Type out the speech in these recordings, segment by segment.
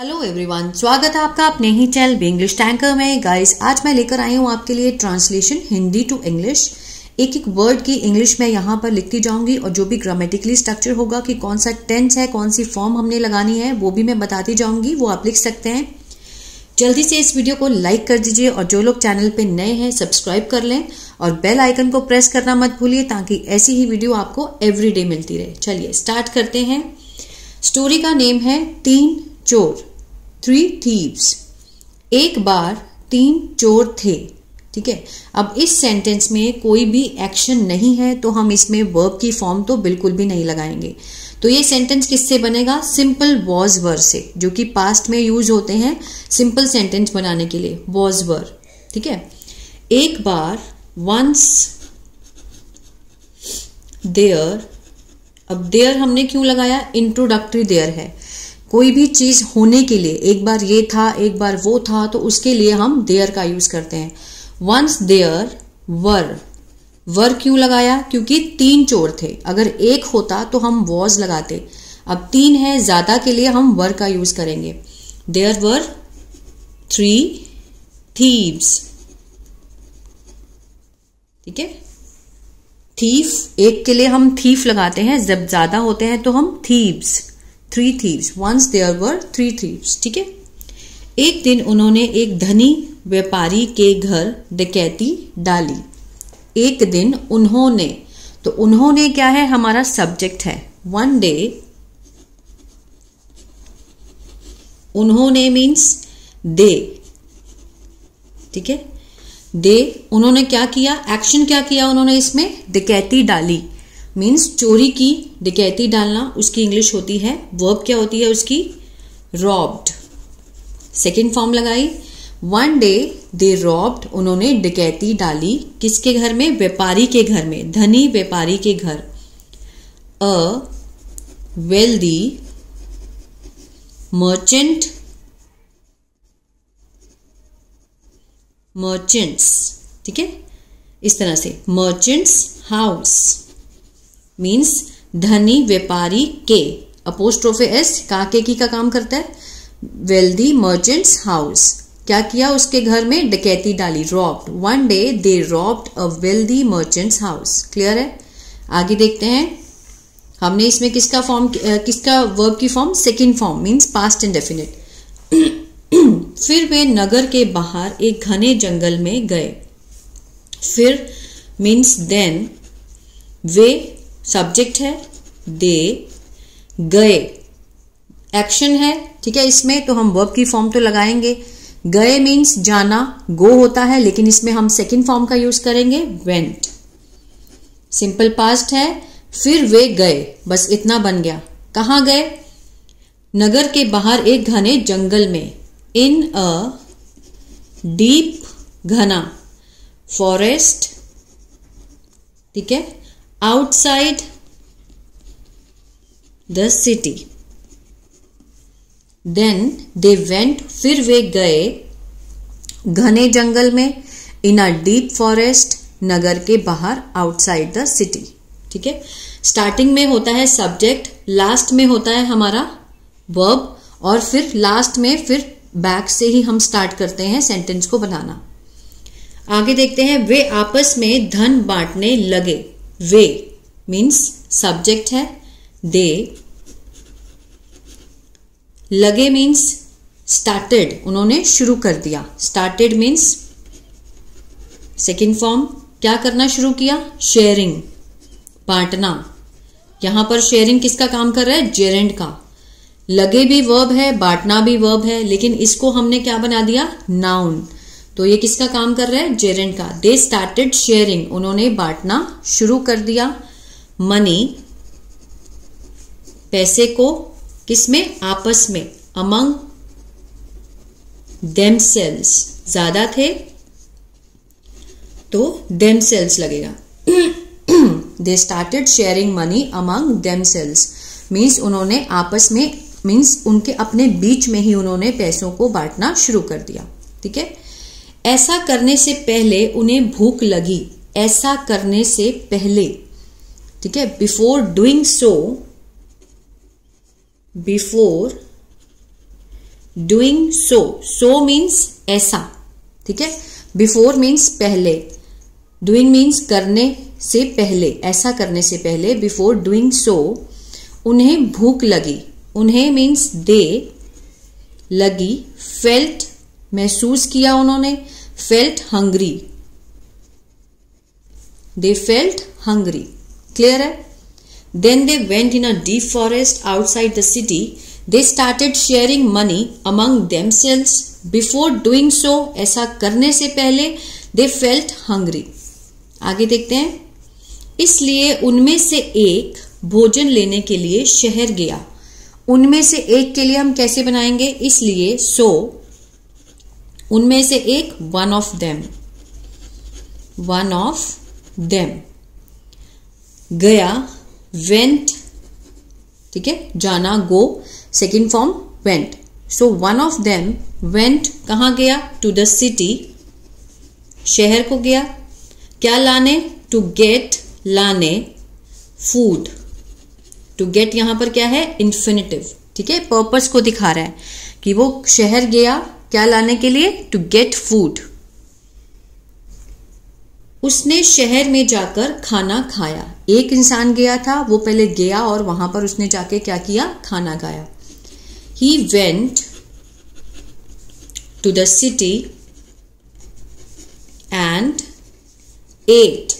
Hello everyone स्वागत है आपका अपने ही चैनल बी इंग्लिश टैंकर में। गाइस आज मैं लेकर आई हूँ आपके लिए ट्रांसलेशन हिंदी टू इंग्लिश एक एक वर्ड की इंग्लिश में यहाँ पर लिखती जाऊँगी और जो भी ग्रामेटिकली स्ट्रक्चर होगा कि कौन सा टेंस है, कौन सी फॉर्म हमने लगानी है, वो भी मैं बताती जाऊँगी, वो आप लिख सकते हैं। जल्दी से इस वीडियो को लाइक कर दीजिए और जो लोग चैनल पे नए हैं सब्सक्राइब कर लें और बेल आइकन को प्रेस करना मत भूलिए ताकि ऐसी ही वीडियो आपको एवरीडे मिलती रहे। चलिए स्टार्ट करते हैं। स्टोरी का नेम है तीन चोर। थ्री थीव्स एक बार तीन चोर थे, ठीक है? अब इस सेंटेंस में कोई भी एक्शन नहीं है तो हम इसमें वर्ब की फॉर्म तो बिल्कुल भी नहीं लगाएँगे। तो ये सेंटेंस किससे बनेगा? सिंपल वॉज़ वर से, जो कि पास्ट में यूज़ होते हैं सिंपल सेंटेंस बनाने के लिए वॉज़ वर ठीक है? एक बार वंस देयर अब देयर हमने क्यों लगाया? इंट्रोडक्टरी देयर है। कोई भी चीज़ होने के लिए, एक बार ये था, एक बार वो था तो उसके लिए हम देयर का यूज़ करते हैं। वंस देयर वर वर क्यों लगाया? क्योंकि तीन चोर थे। अगर एक होता तो हम वॉज़ लगाते। अब तीन है, ज़्यादा के लिए हम वर का यूज़ करेंगे। देयर वर थ्री थीव्स ठीक है? थीफ एक के लिए हम थीफ लगाते हैं, जब ज़्यादा होते हैं तो हम thieves three thieves once there were three thieves ठीक है? एक दिन उन्होंने एक धनी व्यापारी के घर डकैती डाली। एक दिन उन्होंने तो उन्होंने क्या है? हमारा सब्जेक्ट है। वन डे उन्होंने मीन्स दे ठीक है? दे उन्होंने क्या किया? एक्शन क्या किया उन्होंने इसमें? डकैती डाली। मीन्स चोरी की, डकैती डालना, उसकी इंग्लिश होती है। वर्ब क्या होती है उसकी? रॉब्ड सेकेंड फॉर्म लगाई। वन डे दे रॉब्ड उन्होंने डकैती डाली। किसके घर में? व्यापारी के घर में। धनी व्यापारी के घर। अ वेल्दी मर्चेंट मर्चेंट्स ठीक है? इस तरह से। मर्चेंट्स हाउस मीन्स धनी व्यापारी के अपोस्ट्रोफे एस काके की का काम करता है वेल्दी मर्चेंट्स हाउस क्या किया उसके घर में डकैती डाली robbed one day they robbed a wealthy merchants house clear है आगे देखते हैं हमने इसमें किसका फॉर्म किसका वर्ब की form second form means past and definite फिर वे नगर के बाहर एक घने जंगल में गए फिर मीन्स देन वे सब्जेक्ट है दे गए। एक्शन है, ठीक है, इसमें तो हम वर्ब की फॉर्म तो लगाएँगे। गए मीन्स जाना गो होता है, लेकिन इसमें हम सेकेंड फॉर्म का यूज़ करेंगे वेंट सिंपल पास्ट है, फिर वे गए, बस इतना बन गया। कहा गए? नगर के बाहर एक घने जंगल में इन अ डीप घना। फॉरेस्ट ठीक है outside the city then they went फिर वे गए घने जंगल में इन अ डीप फॉरेस्ट नगर के बाहर आउटसाइड द सिटी ठीक है? स्टार्टिंग में होता है सब्जेक्ट लास्ट में होता है हमारा वर्ब और फिर लास्ट में, फिर बैक से ही हम स्टार्ट करते हैं सेंटेंस को बनाना। आगे देखते हैं, वे आपस में धन बांटने लगे। वे मीन्स सब्जेक्ट है दे लगे मीन्स स्टार्टेड उन्होंने शुरू कर दिया। स्टार्टेड मीन्स सेकेंड फॉर्म क्या करना शुरू किया? शेयरिंग बांटना। यहाँ पर शेयरिंग किसका काम कर रहा है? जेरेंड का। लगे भी वर्ब है, बांटना भी वर्ब है, लेकिन इसको हमने क्या बना दिया? नाउन तो ये किसका काम कर रहा है? जेरेंट का। दे स्टार्टेड शेयरिंग उन्होंने बांटना शुरू कर दिया। मनी पैसे को किसमें आपस में। अमंग देम सेल्स ज़्यादा थे तो देम सेल्स लगेगा। They started sharing money among themselves means उन्होंने आपस में मीन्स उनके अपने बीच में ही उन्होंने पैसों को बांटना शुरू कर दिया। ठीक है? ऐसा करने से पहले उन्हें भूख लगी। ऐसा करने से पहले। ठीक है? Before doing so before doing so so means ऐसा। ठीक है? बिफोर मीन्स पहले। डूइंग मीन्स करने से पहले। ऐसा करने से पहले बिफोर डूइंग सो उन्हें भूख लगी। उन्हें मीन्स दे, लगी फेल्ट महसूस किया उन्होंने। Felt hungry they felt hungry clear है? Then they went in a deep forest outside the city they started sharing money among themselves before doing so ऐसा करने से पहले दे फेल्ट हंग्री आगे देखते हैं। इसलिए उनमें से एक भोजन लेने के लिए शहर गया। उनमें से एक के लिए हम कैसे बनाएँगे? इसलिए सो उनमें से एक one of them one of them गया वेंट ठीक है? जाना go second form went so one of them went कहा गया? टू द सिटी शहर को गया. क्या लाने? टू गेट लाने. फ़ूड टू गेट यहाँ पर क्या है? इन्फिनेटिव ठीक है? पर्पस को दिखा रहा है कि वो शहर गया क्या लाने के लिए? टू गेट फ़ूड उसने शहर में जाकर खाना खाया। एक इंसान गया था, वो पहले गया और वहाँ पर उसने जाके क्या किया? खाना खाया। He went to the city and ate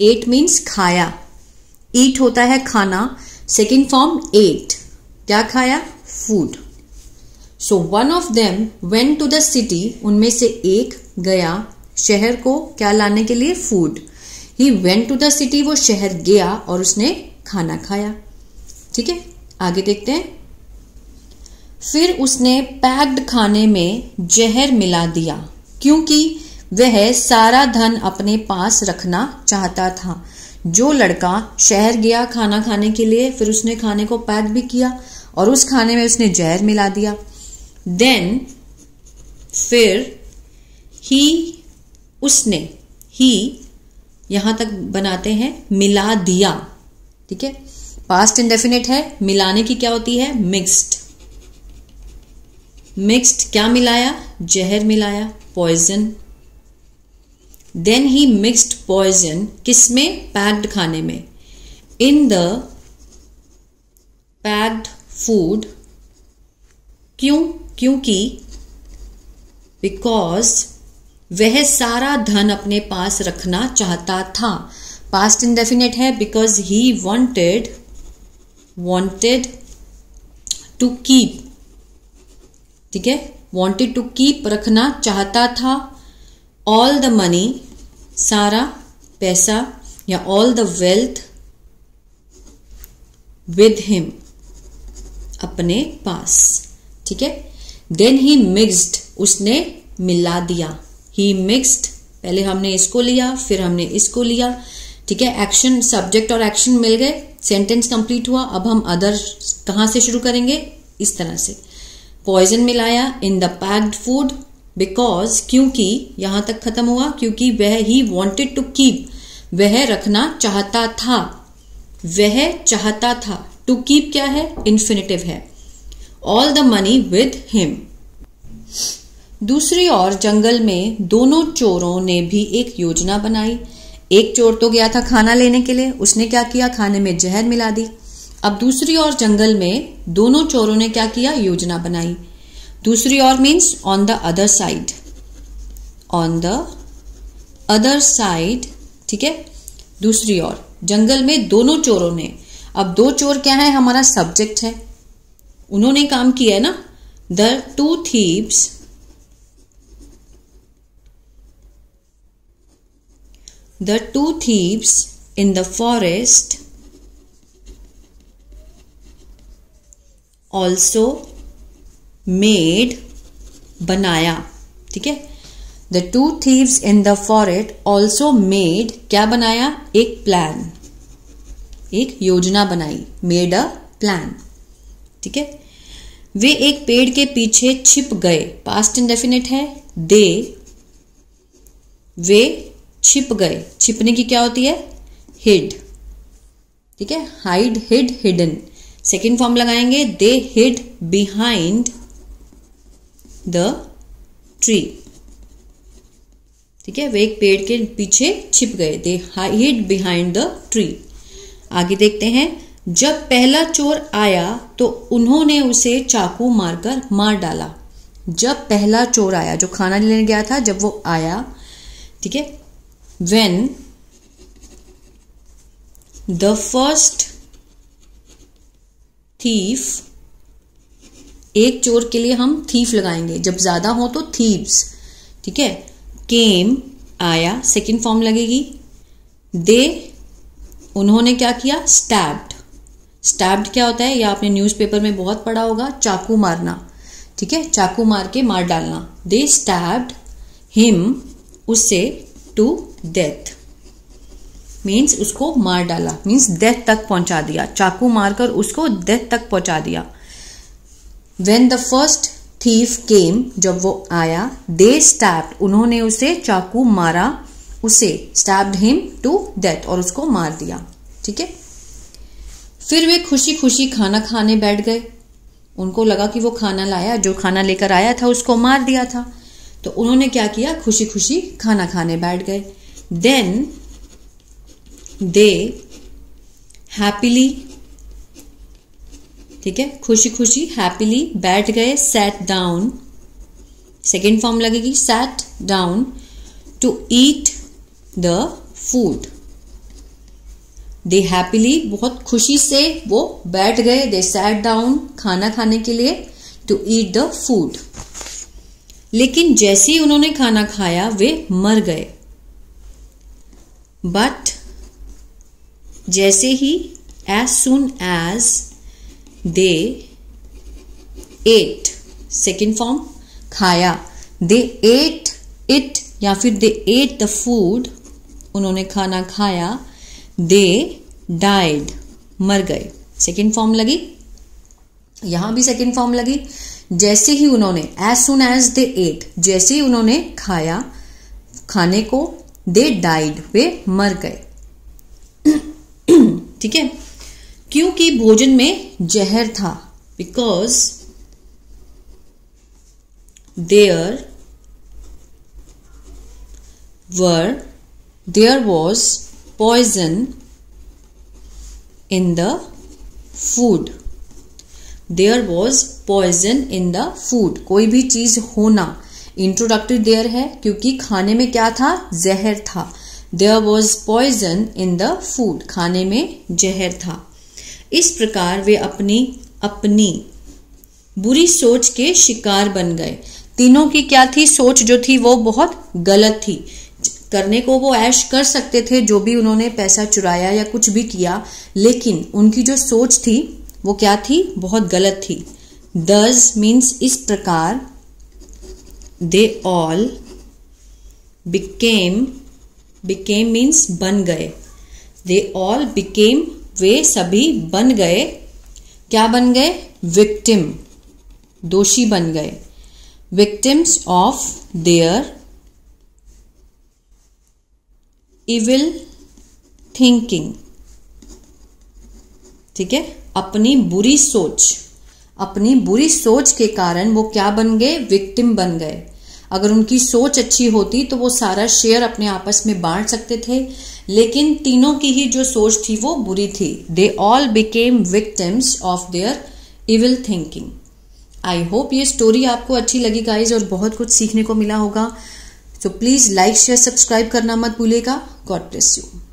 ate means खाया। ईट होता है खाना। सेकेंड फॉर्म एट क्या खाया? Food so one of them went to the city उनमें से एक गया शहर को क्या लाने के लिए? Food he went to the city वो शहर गया और उसने खाना खाया। ठीक है? आगे देखते हैं। फिर उसने पैक्ड खाने में जहर मिला दिया, क्योंकि वह सारा धन अपने पास रखना चाहता था। जो लड़का शहर गया खाना खाने के लिए, फिर उसने खाने को पैक भी किया और उस खाने में उसने जहर मिला दिया। देन फिर ही उसने ही यहाँ तक बनाते हैं, मिला दिया। ठीक है? पास्ट इंडेफिनेट है, मिलाने की क्या होती है? मिक्स्ड मिक्स्ड क्या मिलाया? जहर मिलाया poison then he mixed poison किसमें? पैक्ड खाने में। इन द पैक्ड फ़ूड क्यों? क्योंकि बिकॉज़ वह सारा धन अपने पास रखना चाहता था। पास्ट इनडेफिनेट है because he wanted wanted to keep ठीक है? वॉन्टेड टू कीप रखना चाहता था। ऑल द मनी सारा पैसा या all the wealth with him अपने पास। ठीक है? देन ही मिक्सड उसने मिला दिया। ही मिक्सड पहले हमने इसको लिया, फिर हमने इसको लिया। ठीक है एक्शन सब्जेक्ट और एक्शन मिल गए। सेंटेंस कंप्लीट हुआ। अब हम अदर कहाँ से शुरू करेंगे? इस तरह से। पॉइजन मिलाया in the packed food because क्योंकि, यहाँ तक खत्म हुआ, क्योंकि वह ही वॉन्टेड टू कीप वह रखना चाहता था। वह चाहता था। टू कीप क्या है? इन्फिनेटिव है। All the money with him दूसरी ओर जंगल में दोनों चोरों ने भी एक योजना बनाई। एक चोर तो गया था खाना लेने के लिए, उसने क्या किया? खाने में जहर मिला दी। अब दूसरी ओर जंगल में दोनों चोरों ने क्या किया? योजना बनाई। दूसरी ओर means on the other side on the other side ठीक है? दूसरी ओर, जंगल में दोनों चोरों ने। अब दो चोर क्या है? हमारा सब्जेक्ट है। उन्होंने काम किया है ना? The two thieves the two thieves in the forest also made बनाया ठीक है? The two thieves in the forest also made क्या बनाया एक प्लान एक योजना बनाई. मेड अ प्लान ठीक है? वे एक पेड़ के पीछे छिप गए। पास्ट इंडेफिनेट है। दे वे छिप गए। छिपने की क्या होती है? हिड ठीक है? Hide hid hidden second form लगाएँगे। They hid behind the tree ठीक है? वे एक पेड़ के पीछे छिप गए। They hid behind the tree आगे देखते हैं। जब पहला चोर आया तो उन्होंने उसे चाकू मारकर मार डाला। जब पहला चोर आया, जो खाना लेने गया था, जब वो आया, ठीक है वेन द फ़र्स्ट थीफ एक चोर के लिए हम थीफ लगाएँगे। जब ज़्यादा हो तो थीव्स ठीक है केम आया सेकेंड फॉर्म लगेगी। दे उन्होंने क्या किया? स्टैब्ड स्टैब्ड क्या होता है? या आपने न्यूज़पेपर में बहुत पढ़ा होगा, चाकू मारना। ठीक है? चाकू मार के मार डालना। दे स्टैब्ड हिम उससे टू डेथ मीन्स उसको मार डाला। मीन्स डेथ तक पहुँचा दिया। चाकू मारकर उसको डेथ तक पहुँचा दिया। When the first thief came जब वो आया दे स्टैप्ड उन्होंने उसे चाकू मारा, उसे स्टैप्ड हिम टू डेथ और उसको मार दिया। ठीक है? फिर वे खुशी खुशी खाना खाने बैठ गए। उनको लगा कि वो खाना लाया, जो खाना लेकर आया था उसको मार दिया था। तो उन्होंने क्या किया? खुशी खुशी खाना खाने बैठ गए। देन दे हैप्पीली ठीक है? खुशी खुशी हैप्पीली बैठ गए सेट डाउन सेकेंड फॉर्म लगेगी sat down to eat the food they happily बहुत खुशी से वो बैठ गए। दे सैट डाउन खाना खाने के लिए टू ईट द फ़ूड लेकिन जैसे ही उन्होंने खाना खाया, वे मर गए। बट जैसे ही as soon as they ate second form खाया दे एट इट या फिर दे एट द फ़ूड उन्होंने खाना खाया दे डाइड मर गए। सेकेंड फॉर्म लगी। यहाँ भी सेकेंड फॉर्म लगी। जैसे ही उन्होंने as soon as they ate जैसे ही उन्होंने खाया, खाने को दे डाइड वे मर गए। ठीक है? क्योंकि भोजन में जहर था because there were there was poison in the food. There was poison in the food कोई भी चीज़ होना। इंट्रोडक्टिव देयर है, क्योंकि खाने में क्या था? जहर था। There was poison in the food खाने में जहर था। इस प्रकार वे अपनी अपनी बुरी सोच के शिकार बन गए। तीनों की क्या थी? सोच जो थी वो बहुत गलत थी। करने को वो ऐश कर सकते थे जो भी उन्होंने पैसा चुराया या कुछ भी किया, लेकिन उनकी जो सोच थी, वो क्या थी? बहुत गलत थी। दस मीन्स इस प्रकार they all became became means बन गए। दे ऑल बिकेम वे सभी बन गए। क्या बन गए? विक्टिम दोषी बन गए। Victims of their evil thinking ठीक है? अपनी बुरी सोच। अपनी बुरी सोच के कारण वो क्या बन गए? विक्टिम बन गए। अगर उनकी सोच अच्छी होती तो वो सारा शेयर अपने आपस में बांट सकते थे। लेकिन तीनों की ही जो सोच थी वो बुरी थी। They all became victims of their evil thinking I hope ये स्टोरी आपको अच्छी लगी गाइज़ और बहुत कुछ सीखने को मिला होगा। तो प्लीज़ लाइक शेयर सब्सक्राइब करना मत भूलेगा गॉड ब्लेस यू